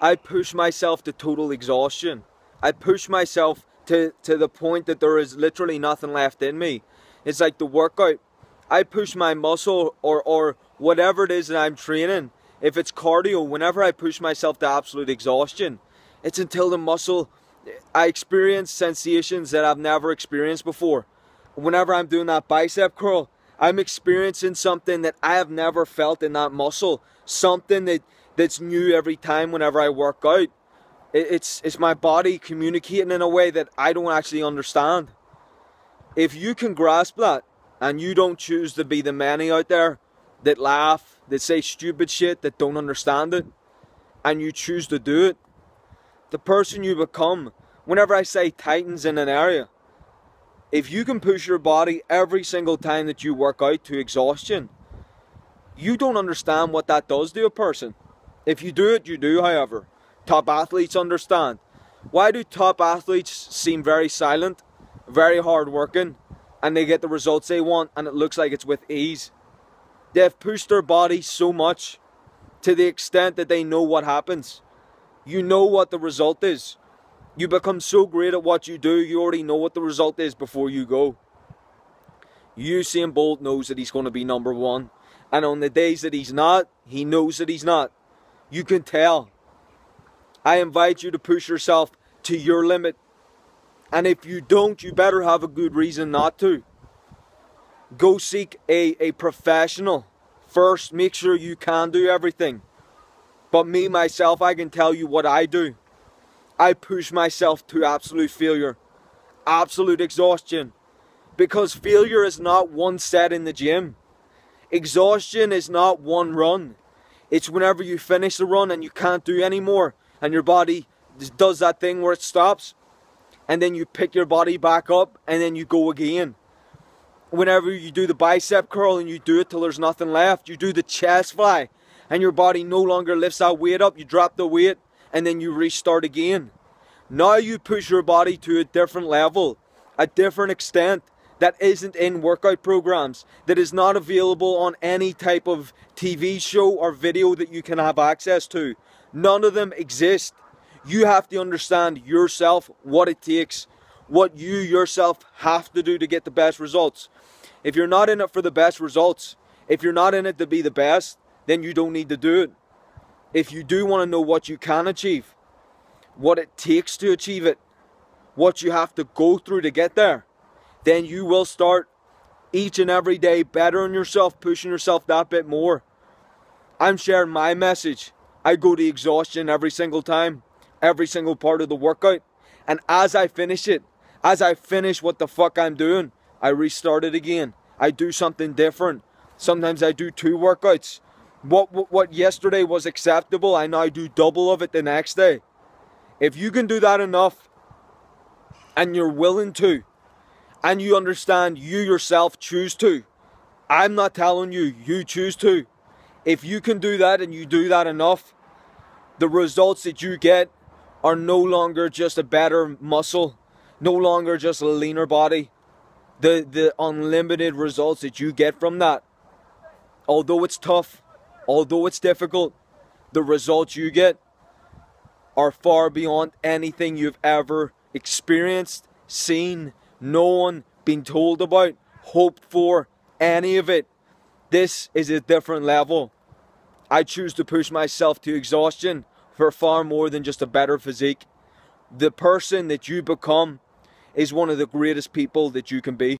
I push myself to total exhaustion. I push myself to, to the point that there is literally nothing left in me. It's like the workout. I push my muscle or, or whatever it is that I'm training. If it's cardio, whenever I push myself to absolute exhaustion, it's until the muscle, I experience sensations that I've never experienced before. Whenever I'm doing that bicep curl, I'm experiencing something that I have never felt in that muscle. Something that, that's new every time whenever I work out. It's, it's my body communicating in a way that I don't actually understand. If you can grasp that and you don't choose to be the many out there that laugh, that say stupid shit, that don't understand it, and you choose to do it, the person you become, whenever I say Titans in an area, if you can push your body every single time that you work out to exhaustion, you don't understand what that does to a person. If you do it, you do, however. Top athletes understand. Why do top athletes seem very silent, very hard working, and they get the results they want and it looks like it's with ease? They've pushed their body so much to the extent that they know what happens. You know what the result is. You become so great at what you do, you already know what the result is before you go. Usain Bolt knows that he's going to be number one. And on the days that he's not, he knows that he's not. You can tell. I invite you to push yourself to your limit. And if you don't, you better have a good reason not to. Go seek a, a professional. First, make sure you can do everything. But me, myself, I can tell you what I do. I push myself to absolute failure, absolute exhaustion. Because failure is not one set in the gym. Exhaustion is not one run. It's whenever you finish the run and you can't do anymore and your body does that thing where it stops and then you pick your body back up and then you go again. Whenever you do the bicep curl and you do it till there's nothing left, you do the chest fly and your body no longer lifts that weight up, you drop the weight and then you restart again. Now you push your body to a different level, a different extent that isn't in workout programs, that is not available on any type of TV show or video that you can have access to. None of them exist. You have to understand yourself what it takes, what you yourself have to do to get the best results. If you're not in it for the best results, if you're not in it to be the best, then you don't need to do it. If you do want to know what you can achieve, what it takes to achieve it, what you have to go through to get there, then you will start each and every day bettering yourself, pushing yourself that bit more. I'm sharing my message. I go to exhaustion every single time, every single part of the workout. And as I finish it, as I finish what the fuck I'm doing, I restart it again. I do something different. Sometimes I do two workouts. What, what, what yesterday was acceptable, I now do double of it the next day. If you can do that enough and you're willing to, and you understand you yourself choose to, I'm not telling you, you choose to. If you can do that and you do that enough, the results that you get are no longer just a better muscle, no longer just a leaner body. The, the unlimited results that you get from that, although it's tough, although it's difficult, the results you get are far beyond anything you've ever experienced, seen, known, been told about, hoped for, any of it. This is a different level. I choose to push myself to exhaustion for far more than just a better physique. The person that you become is one of the greatest people that you can be.